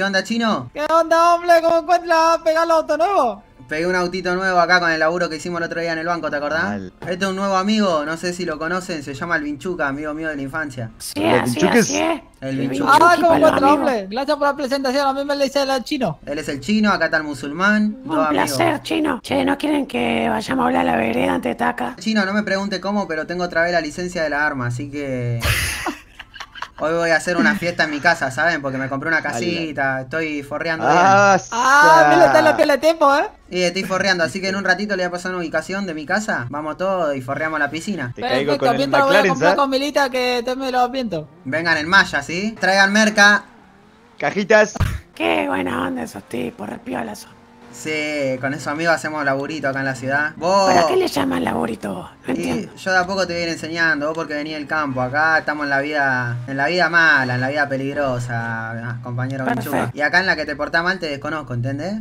¿Qué onda, chino? ¿Qué onda, hombre? ¿Cómo encuentras pegar el auto nuevo? Pegué un autito nuevo acá con el laburo que hicimos el otro día en el banco, ¿te acordás? Mal. Este es un nuevo amigo, no sé si lo conocen, se llama el Vinchuca, amigo mío de la infancia. Sí, así es. El Vinchuca. Ah, ¿cómo encuentras, hombre? Gracias por la presentación. A mí me le dice el chino. Él es el chino, acá está el musulmán. dos Un amigos. placer, chino. Che, ¿no quieren que vayamos a hablar a la vereda antes de acá? Chino, no me pregunte cómo, pero tengo otra vez la licencia de la arma, así que. Hoy voy a hacer una fiesta en mi casa, ¿saben? Porque me compré una casita, estoy forreando Ah, Ah, mira, está en la piel de tiempo, ¿eh? bien. Y estoy forreando, así que en un ratito le voy a pasar una ubicación de mi casa. Vamos todos y forreamos la piscina. Te caigo Perfecto, con el mientras voy a comprar ¿sabes? con Milita que te me lo viento. Vengan en malla, ¿sí? Traigan merca. Cajitas. Qué buena onda esos tipos, repiola son. Sí, con esos amigos hacemos laburito acá en la ciudad. Vos. ¿Pero qué le llaman? No Y entiendo. yo de a poco te voy a ir enseñando, vos porque venís del campo, acá estamos en la vida, en la vida mala, en la vida peligrosa, ah, compañero. Vinchuca. Y acá en la que te portás mal te desconozco, ¿entendés?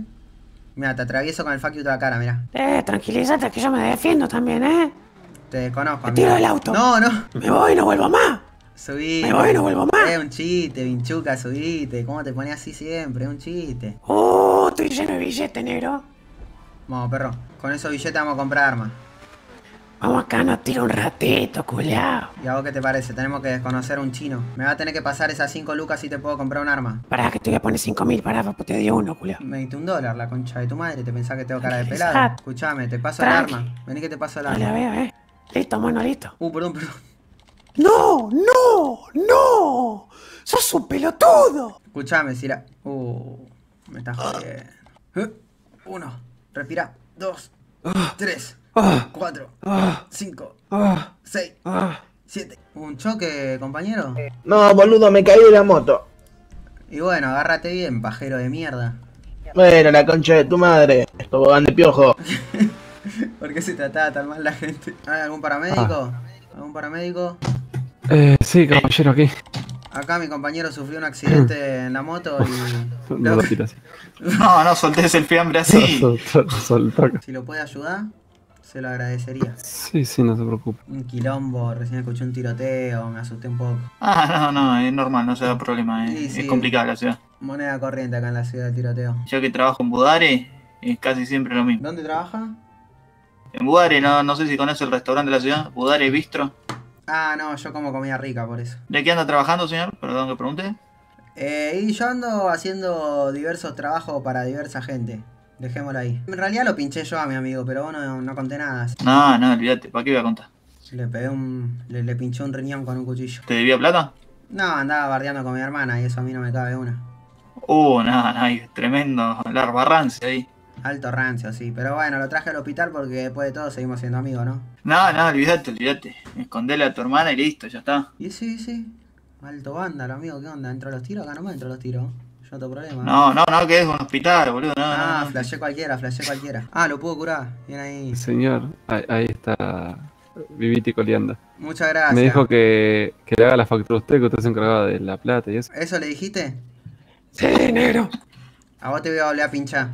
Mira, te atravieso con el fuck you toda la cara, mira. Eh, tranquilízate que yo me defiendo también, ¿eh? Te desconozco. Amigo. tiro del auto. No, no. Me voy y no vuelvo más. Subí. Me voy, no vuelvo más. Es un chiste, Vinchuca, subite. ¿Cómo te pones así siempre? Es un chiste. Oh, estoy lleno de billete, negro. Vamos, perro. Con esos billetes vamos a comprar armas. Vamos acá, nos tira un ratito, culiao. ¿Y a vos qué te parece? Tenemos que desconocer a un chino. Me va a tener que pasar esas 5 lucas si te puedo comprar un arma. Pará, que te voy a poner 5 mil, pará, pues te dio uno, culiao. Me diste un dólar, la concha de tu madre. ¿Te pensás que tengo cara de pelado? Escuchame, te paso el arma. Vení que te paso el arma. veo, ¿eh? Listo, mono, listo. Uh, perdón, perdón. ¡No! ¡No! ¡No! ¡Sos un pelotudo! Escuchame, si la. Uh, me estás jodiendo. Eh, Uno, respira. Dos, tres, cuatro, cinco, seis, siete. ¿Un choque, compañero? No, boludo, me caí de la moto. Y bueno, agárrate bien, pajero de mierda. Bueno, la concha de tu madre. Tobogán de piojo. ¿Por qué se trataba tan mal la gente? ¿Hay algún paramédico? ¿Algún paramédico? Eh, sí, caballero, aquí. Acá mi compañero sufrió un accidente en la moto y. No lo. No, no soltés el fiambre así. Sol- sol-. Si lo puede ayudar, se lo agradecería. Sí, sí, no se preocupe. Un quilombo, recién escuché un tiroteo, me asusté un poco. Ah, no, no, es normal, no se da problema. eh. Sí, sí. Es complicada la ciudad. Moneda corriente acá en la ciudad del tiroteo. Yo que trabajo en Budare, es casi siempre lo mismo. ¿Dónde trabaja? En Budare, no, no sé si conoce el restaurante de la ciudad, Budare Bistro. Ah, no, yo como comida rica por eso. ¿De qué anda trabajando, señor? Perdón que pregunte. Eh, y yo ando haciendo diversos trabajos para diversa gente. Dejémoslo ahí. En realidad lo pinché yo a mi amigo, pero vos no, no conté nada. No, no, olvídate, ¿para qué voy a contar? Le pegué un. Le, le pinché un riñón con un cuchillo. ¿Te debía plata? No, andaba bardeando con mi hermana y eso a mí no me cabe una. Uh, no, no, hay tremendo larvarrance ahí. Alto rancio, sí. Pero bueno, lo traje al hospital porque después de todo seguimos siendo amigos, ¿no? No, no, olvídate, olvídate. Escondele a tu hermana y listo, ya está. Y sí, sí. Alto vándalo, amigo, ¿qué onda? ¿Entro a los tiros? Acá nomás entro a los tiros. Yo no tengo problema. No, no, no, que es un hospital, boludo. No, Ah, no, flashé cualquiera, flashé cualquiera. Ah, lo puedo curar. Bien ahí. Señor, ahí, ahí está Viviti coleando. Muchas gracias. Me dijo que, que le haga la factura a usted, que usted se encargaba de la plata y eso. ¿Eso le dijiste? Sí, negro. A vos te voy a volver a pinchar.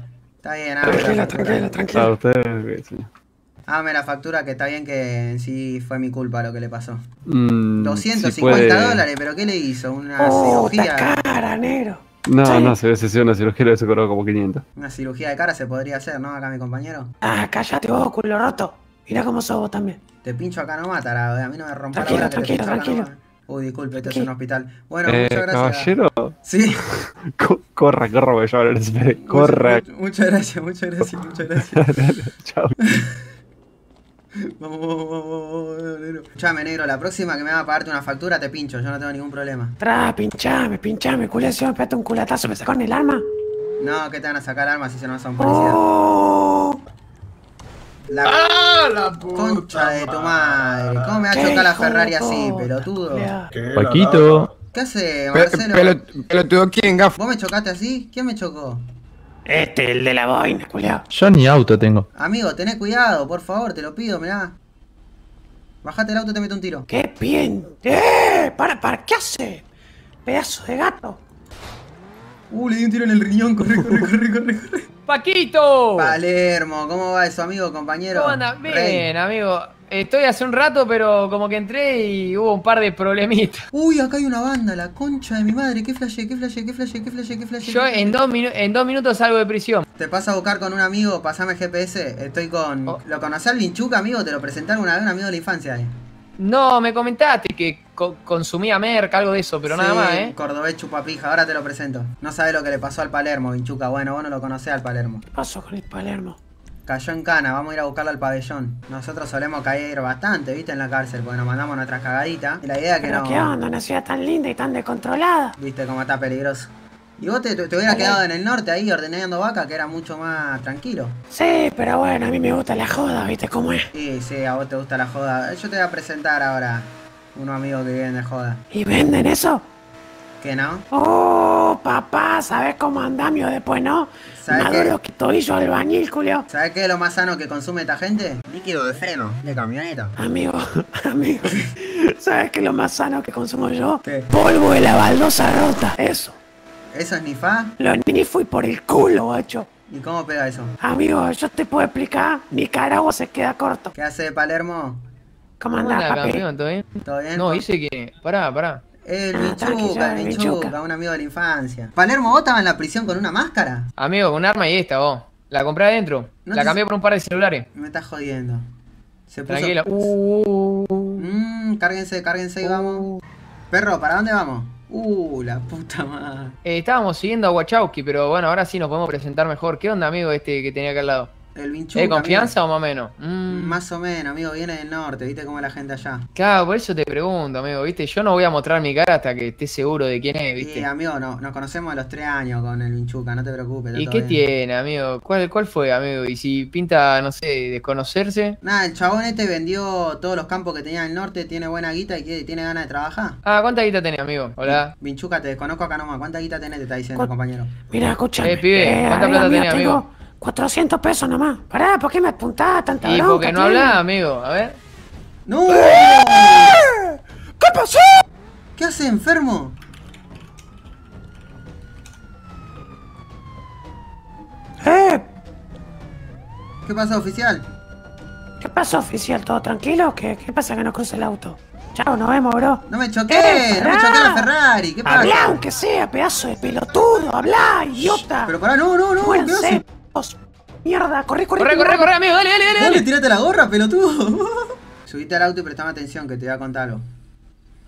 Está bien, hágame Tranquila, la factura. tranquila, A tranquila. usted, eh, señor. Hágame la factura que está bien que en sí fue mi culpa lo que le pasó. Mm, 250 si puede- dólares, pero ¿qué le hizo? ¿Una Oh, cirugía? cara, negro. No, Sí. no, se ve si una cirugía le se cobró como 500. Una cirugía de cara se podría hacer, ¿no? Acá mi compañero. Ah, cállate vos, culo roto. Mirá cómo sos vos también. Te pincho acá nomás, tarado. eh. A mí no me rompa Tranquilo, la bola que te tranquilo, pincho acá tranquilo. Uy, disculpe, esto es Tranquilo. un hospital. Bueno, Eh, muchas gracias. caballero, Sí. co- corra, corra, voy a el espere. Corra. Muchas, muchas gracias, muchas gracias, muchas gracias. Chao. Vamos, vamos, vamos, vamos, negro. Negro, la próxima que me va a pagarte una factura te pincho, yo no tengo ningún problema. Tra, pinchame, pinchame, culiación, pégate un culatazo, me sacaron el arma. No, que te van a sacar armas si se no son policías. Oh, La ¡Ah, la puta concha de tu madre. ¿Cómo me va a chocar la Ferrari así, pelotudo? Paquito. ¿Qué hace, Marcelo? pelo- Pelotudo, ¿quién, gafo? ¿Vos me chocaste así? ¿Quién me chocó? Este, el de la boina, culiao. Yo ni auto tengo. Amigo, tené cuidado, por favor, te lo pido, mirá. Bajate el auto y te meto un tiro. ¡Qué bien! ¡Eh! ¡Para, para! ¿Qué hace? Pedazo de gato. Uh, le di un tiro en el riñón, corre, corre, corre, corre, corre. ¡Paquito! Palermo, ¿cómo va eso, amigo, compañero? ¿Cómo anda? Rey. Bien, amigo. Estoy hace un rato, pero como que entré y hubo un par de problemitas. Uy, acá hay una banda, la concha de mi madre. ¿Qué flashe, qué flashe, qué flashe, qué flashe, qué flashe? Yo en dos, minu- en dos minutos salgo de prisión. Te paso a buscar con un amigo, pasame GPS. Estoy con. Oh. ¿Lo conocés al Vinchuca, amigo? Te lo presenté alguna vez, un amigo de la infancia. Eh. No, me comentaste que co- consumía merca, algo de eso, pero nada más, ¿eh? Cordobés chupapija, ahora te lo presento. No sabe lo que le pasó al Palermo, Vinchuca. Bueno, vos no lo conocés al Palermo. ¿Qué pasó con el Palermo? Cayó en cana, vamos a ir a buscarlo al pabellón. Nosotros solemos caer bastante, viste, en la cárcel, porque nos mandamos nuestras cagaditas. Y la idea es que Pero no. qué onda, una ciudad tan linda y tan descontrolada. Viste cómo está peligroso. Y vos te, te, te hubieras quedado en el norte ahí ordenando vaca, que era mucho más tranquilo. Sí, pero bueno, a mí me gusta la joda, ¿viste cómo es? Sí, sí, a vos te gusta la joda. Yo te voy a presentar ahora unos amigos que vienen de joda. ¿Y venden eso? ¿Qué no? Oh, papá, ¿sabes cómo andamio después, no? ¿Sabes qué? adoro que tobillo albañil, culio. ¿Sabés qué es lo más sano que consume esta gente? Líquido de freno, de camioneta. Amigo, amigo, ¿sabes qué es lo más sano que consumo yo? ¿Qué? Polvo de la baldosa rota, eso. ¿Eso es ni fa? Lo ni fui por el culo, guacho. ¿Y cómo pega eso? Amigo, yo te puedo explicar, Nicaragua se queda corto. ¿Qué hace Palermo? ¿Cómo ¿Cómo andás, anda, papi? campeón? ¿Todo bien? ¿Todo bien? No, dice que... Pará, pará. El Ah, tranqui, Vinchuca, ya, el Vinchuca. un amigo de la infancia. Palermo, ¿vos estabas en la prisión con una máscara? Amigo, con un arma y esta, vos. La compré adentro. No la te- cambié por un par de celulares. Me estás jodiendo. Se puso... Tranquila. Uh, Mmm, cárguense, cárguense y vamos. Perro, ¿para dónde vamos? Uh, la puta madre. eh, estábamos siguiendo a Wachowski, pero bueno, ahora sí nos podemos presentar mejor. ¿Qué onda, amigo, este que tenía acá al lado? El Vinchuca. ¿Es confianza amigo. o más o menos? Mm. Más o menos, amigo, viene del norte, viste cómo es la gente allá. Claro, por eso te pregunto, amigo, ¿viste? Yo no voy a mostrar mi cara hasta que esté seguro de quién es, ¿viste? amigo, no, nos conocemos a los tres años con el Vinchuca, no te preocupes. ¿Y qué bien. tiene, amigo? ¿Cuál, ¿Cuál fue, amigo? ¿Y si pinta, no sé, desconocerse? Nada, el chabón este vendió todos los campos que tenía en el norte, tiene buena guita y quiere- tiene ganas de trabajar. Ah, ¿cuánta guita tenés, amigo? Hola. Vinchuca, te desconozco acá nomás. ¿Cuánta guita tenés? Te está diciendo, ¿Cuál- compañero. Mira, escúchame. Eh, pibe, ¿cuánta arriba plata tenés, tengo amigo? 400 pesos nomás. Pará, ¿por qué me apuntás tanta ¿Y bronca? por qué no hablas, amigo? A ver. ¡No! ¿Qué pasó? ¿Qué hace, enfermo? Eh, ¿Qué pasa, oficial? ¿qué pasó, oficial? ¿Todo tranquilo? ¿Qué, qué pasa que no cruza el auto? Chao, nos vemos, bro. No me choqué, Eh, no me choqué la Ferrari. ¿Qué pasa? Hablá, aunque sea, pedazo de pelotudo. Hablá, idiota. Pero pará, no, no, no, ¿qué Muéranse, Mierda, corre, corre. Corre, corre, corre, amigo, dale, dale, dale. ¿Vos le dale. tiraste la gorra, pelotudo? Subite al auto y prestame atención que te voy a contar algo.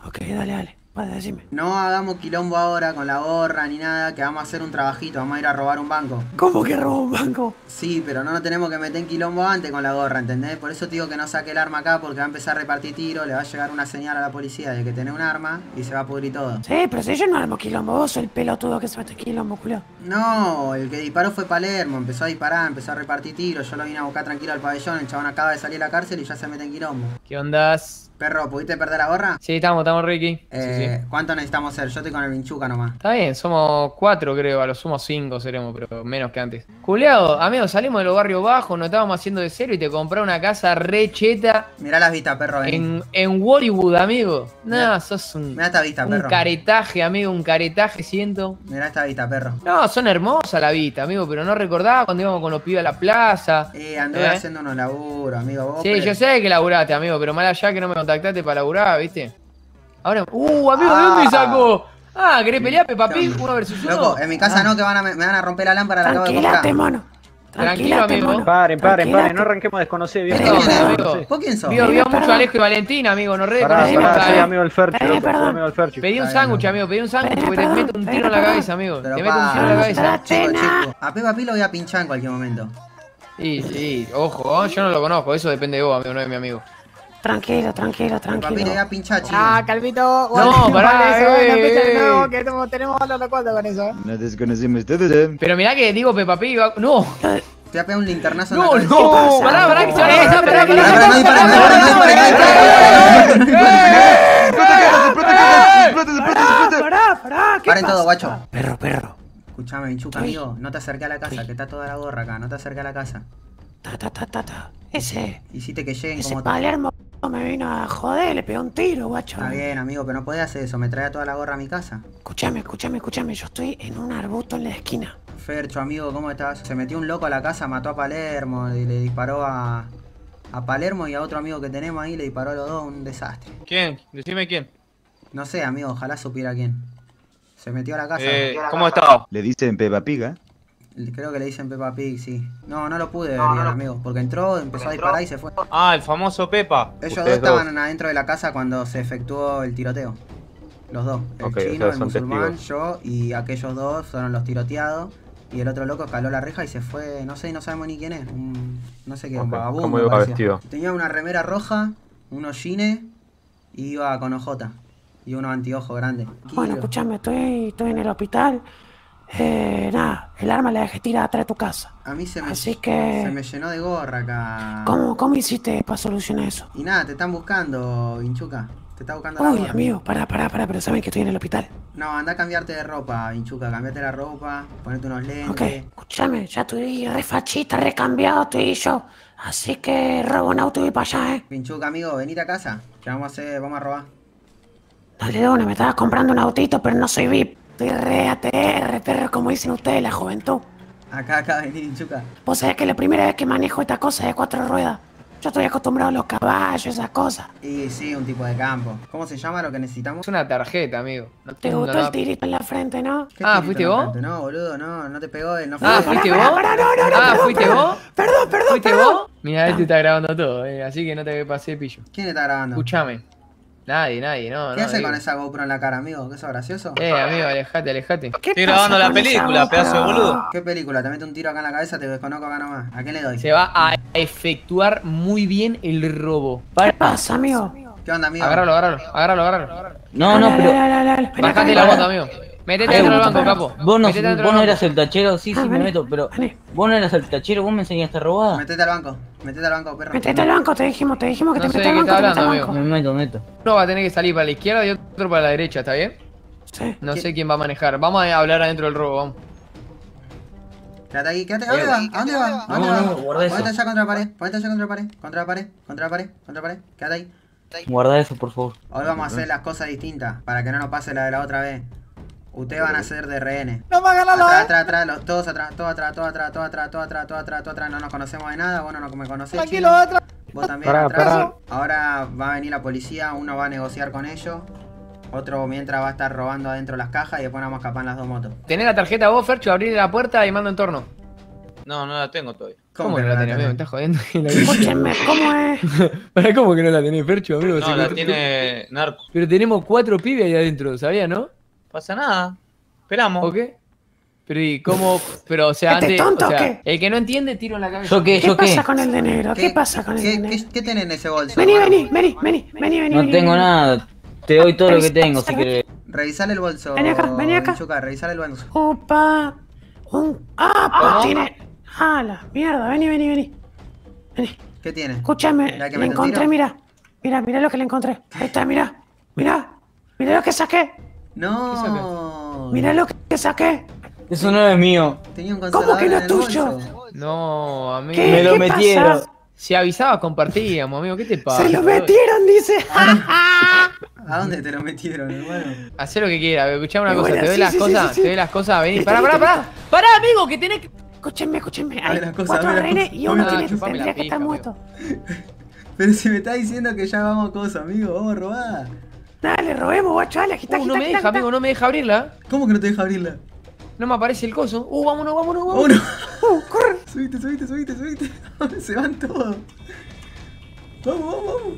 Ok, dale, dale. Vale, decime. No hagamos quilombo ahora con la gorra ni nada, que vamos a hacer un trabajito, vamos a ir a robar un banco. ¿Cómo que robó un banco? Sí, pero no nos tenemos que meter en quilombo antes con la gorra, ¿entendés? Por eso te digo que no saque el arma acá porque va a empezar a repartir tiro, le va a llegar una señal a la policía de que tenés un arma y se va a pudrir todo. Sí, pero si yo no armo quilombo, vos sos el pelotudo que se mete quilombo, culo. No, el que disparó fue Palermo, empezó a disparar, empezó a repartir tiros, yo lo vine a buscar tranquilo al pabellón, el chabón acaba de salir de la cárcel y ya se mete en quilombo. ¿Qué ondas? Perro, ¿pudiste perder la gorra? Sí, estamos, estamos, Ricky. Sí, Eh, sí. ¿Cuánto necesitamos ser? Yo estoy con el Vinchuca nomás. Está bien, somos cuatro, creo, a lo sumo cinco seremos, pero menos que antes. Juliado, amigo, salimos de los barrios bajos, nos estábamos haciendo de cero y te compré una casa re cheta Mirá las vistas, perro, vení. en, en Hollywood, amigo. No, Mirá- sos un, Mirá esta vista, un perro. caretaje, amigo, un caretaje siento. Mirá esta vista, perro. No, son hermosas la vista, amigo, pero no recordaba cuando íbamos con los pibes a la plaza. Eh, anduve ¿Eh? haciendo unos laburos, amigo. Vos Sí, yo sé que laburaste, amigo, pero mal allá que no me contactaste para laburar, ¿viste? Ahora, uh, amigo, ¿de dónde Ah. sacó? Ah, ¿querés pelear, Peppa Pig? Uno versus uno. Loco, en mi casa Ah. no, que van a, me van a romper la lámpara, la acabo de Tranquilate, comprar. mono. Tranquilo, amigo. mono. Paren, paren, paren, no arranquemos desconocido, No, no, amigo. no sé. ¿Vos quién sos? Vio, vio mucho Alejo y Valentina, amigo, nos re Pará, conocimos pará, acá, soy amigo del Ferchi, amigo del Ferchi. Pedí un sándwich, no. amigo, pedí un sándwich porque te meto un tiro en la cabeza, amigo. Pero Te meto un tiro en la cabeza. Chico, chico. A Pepa Pi lo voy a pinchar en cualquier momento. Sí, sí, ojo, yo no lo conozco, eso depende de vos, amigo, no de mi amigo. Tranquilo, tranquilo, tranquilo. a pinchar, chico. Ah, calvito. No, pará, eso, eh, no eh, eh. que tenemos, los cuantos con eso. eh. No desconocemos todos, ¿eh? Pero mirá que digo Peppa Pig, va- no, Te voy a pegar un linternazo en la no, no, pará, pará, que se van a Eh, pasar, pará, Pará, pará, pará, no. Pará, pará, ¿qué Paren todo, guacho. Perro, perro. Escuchame, Vinchuca, amigo, no te acerques a la casa, que está toda la gorra acá, no te acerques a la casa. Ta, ta, ta, ta, ta. Ese, Hiciste que lleguen ese como... Me vino a joder, le pegó un tiro, guacho. Está bien, amigo, pero no podés hacer eso, me trae toda la gorra a mi casa. Escuchame, escuchame, escuchame, yo estoy en un arbusto en la esquina. Fercho, amigo, ¿cómo estás? Se metió un loco a la casa, mató a Palermo y le disparó a... A Palermo y a otro amigo que tenemos ahí le disparó a los dos, un desastre. ¿Quién? Decime quién. No sé, amigo, ojalá supiera quién. Se metió a la casa. Eh, ¿Cómo estaba? Le dicen Peppa Pig, ¿eh? Creo que le dicen Peppa Pig, sí. No, no lo pude ver amigo, porque entró, empezó a disparar y se fue. Ah, el famoso Pepa. Ellos dos estaban adentro de la casa cuando se efectuó el tiroteo. Los dos. El chino, sea, el musulmán, testigos. yo y aquellos dos fueron los tiroteados. Y el otro loco escaló la reja y se fue, no sé, no sabemos ni quién es. Un, no sé qué, un Ok, vagabundo. ¿cómo iba vestido? Tenía una remera roja, unos jeans y iba con ojota. Y unos anteojos grandes. Bueno, escúchame, estoy, estoy en el hospital. Eh, nada, el arma la dejé tirada atrás de tu casa. A mí se me, Así que- se me llenó de gorra acá. ¿Cómo, cómo hiciste para solucionar eso? Y nada, te están buscando, Inchuca. Te está buscando la Uy, gorra. amigo, pará, pará, pará, pero saben que estoy en el hospital. No, anda a cambiarte de ropa, Inchuca. Cambiate la ropa, ponete unos lentes. Ok, escúchame, ya estoy re fachita, re cambiado, estoy yo. Así que robo un auto y voy para allá, eh. Pinchuca, amigo, venite a casa. Que vamos a hacer, vamos a robar. Dale de una, me estaba comprando un autito, pero no soy VIP. Estoy re ATR, perro, como dicen ustedes, la juventud. Acá, acá, vení, Inchuca. Vos sabés que es la primera vez que manejo esta cosa de cuatro ruedas. Yo estoy acostumbrado a los caballos, esas cosas. Y sí, un tipo de campo. ¿Cómo se llama lo que necesitamos? Es una tarjeta, amigo. No Te gustó nada. el tirito en la frente, ¿no? ¿Qué Ah, ¿fuiste vos? frente? No, boludo, no, no te pegó él, no fue Ah, él. ¿fuiste vos? pará, no, no, no, Ah, perdón, ¿fuiste perdón. vos? Perdón, perdón, ¿Fuiste perdón. vos? Mira, este está grabando todo, eh, así que no te pasé pillo. ¿Quién está grabando? Escuchame. Nadie, nadie, no, ¿Qué no. hace digo. con esa GoPro en la cara, amigo? ¿Qué es gracioso? Eh, amigo, alejate, alejate. ¿Qué Estoy grabando la película, pedazo de boludo. ¿Qué película? Te mete un tiro acá en la cabeza, te desconozco acá nomás. ¿A qué le doy? Se va a efectuar muy bien el robo. ¿Qué pasa, amigo? ¿Qué onda, amigo? Agárralo, agárralo, agárralo, agárralo. No, no, pero. Bajate la moto, amigo. Metete Ay, dentro del banco, capo. Vos no, vos eras el tachero, sí, sí, me meto, pero. Vos no eras el tachero, vos me enseñaste a robar. Metete al banco. Metete al banco, perro. Metete al banco, te dijimos, te dijimos que te metas al banco, hablando, banco. Me meto, me meto. Uno va a tener que salir para la izquierda y otro para la derecha, ¿está bien? Sí. No sé quién va a manejar. Vamos a hablar adentro del robo, vamos. Quédate aquí, quédate. ¿A dónde va? ¿A dónde va? ¿A dónde No, va? no, guarda eso. Ponete allá contra la pared. Ponete allá contra la pared. Contra la pared. Contra la pared. Contra la pared. Quédate ahí. Guarda eso, por favor. Hoy vamos a hacer las cosas distintas para que no nos pase la de la otra vez. Ustedes van a ser de rehenes. No me hagan Atrás, la atrás, atrás, los- todos atrás, todos atrás, todos atrás, todos atrás, todos atrás, todos atrás, todos atrás. No nos conocemos de nada, vos no me conocés. Tranquilo, atrás. Vos también atrás. Ahora va a venir la policía, uno va a negociar con ellos. Otro mientras va a estar robando adentro las cajas y después vamos a escapar en las dos motos. Tenés la tarjeta vos, Fercho, abrir la puerta y mando en torno. No, no la tengo todavía. ¿Cómo, que no la tenés, amigo? Me estás jodiendo. Escúchenme, ¿cómo es? ¿Para cómo que no la tenés, Fercho, amigo? No, la tiene Narco. Pero tenemos cuatro pibes ahí adentro, ¿sabías, no? Pasa nada. Esperamos. ¿O qué? Pero y cómo, pero o sea, ¿Este antes, tonto o sea, el que no entiende tiro en la cabeza. ¿Yo qué? ¿Qué ¿Yo qué? pasa con el de negro? ¿Qué pasa con el de ¿Qué, negro? qué, tenés en ese bolso? Vení, vení, vení, vení, vení, vení. No vení. tengo nada. Te doy todo lo que tengo, si querés. Revisale el bolso. Vení acá, vení acá. Inchuca, revisale el bolso. Opa. Un... Ah, pues ¿Cómo? tiene... Ah, la mierda. Vení, vení, vení. Vení. ¿Qué tiene? Escúchame, le encontré, mira. Mira, mira lo que le encontré. Ahí está, mira. Mira. Mira lo que saqué. No. Mira lo que saqué. Eso no es mío. Tenía un ¿Cómo que no es tuyo? No, amigo. ¿Qué? Me lo ¿Qué metieron. pasa? Si avisabas, compartíamos, amigo. ¿Qué te pasa? Se lo metieron, dice. ¿A dónde te lo metieron, hermano? Hacé lo que quieras, escuchame una Y cosa, bueno, te doy sí, las cosas, sí, sí. te doy las cosas, vení. Pará, pará, pará. Pará, amigo, que tenés que. Escúchenme, escúchenme. A ver Hay las cosas, cuatro a rehenes y uno tiene, tendría que estar muerto. Pero si me está diciendo que ya vamos cosas, amigo, vamos a robar. Dale, robemos, guacho, dale, agita, Uh, agita, no me agita, deja, agita. amigo, no me deja abrirla. ¿Cómo que no te deja abrirla? No me aparece el coso. Uh, vámonos, vámonos, vámonos. ¡Uno! ¡Corre! Subite, subite, subite, subite. Se van todos. Vamos, vamos, vamos.